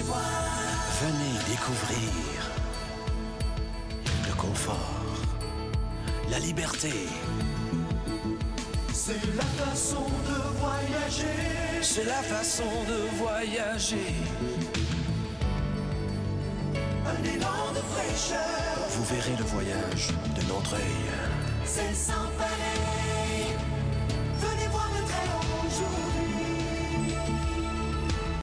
Venez découvrir le confort, la liberté. C'est la façon de voyager. C'est la façon de voyager. Un élan de fraîcheur. Vous verrez le voyage de notre œil. C'est sans pareil.